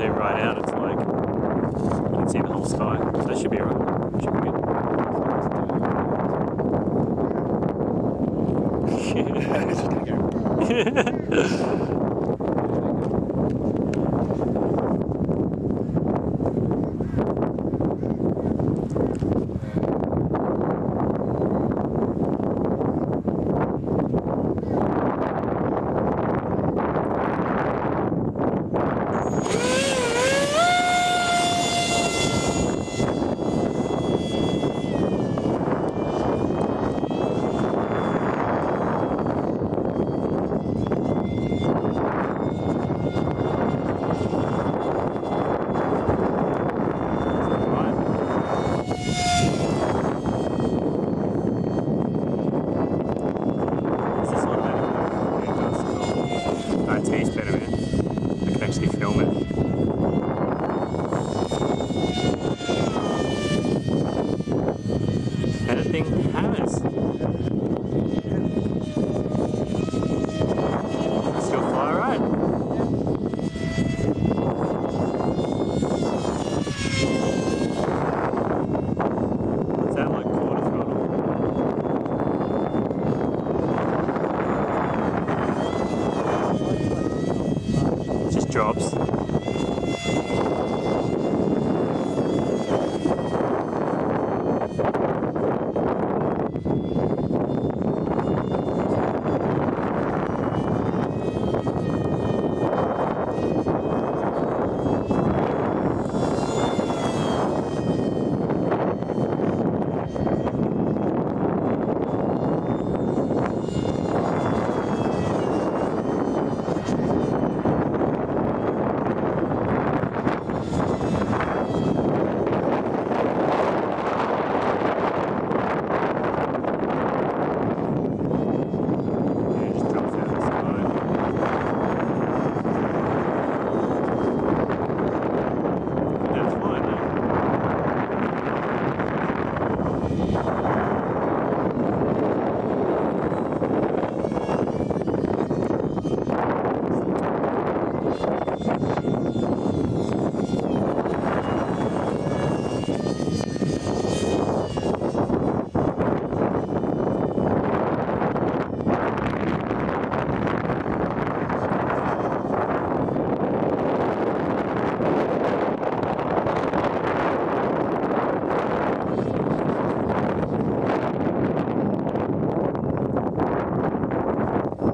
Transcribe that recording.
right out, it's like you can see the whole sky. So that should be alright. Should be good. tastes better, man. jobs.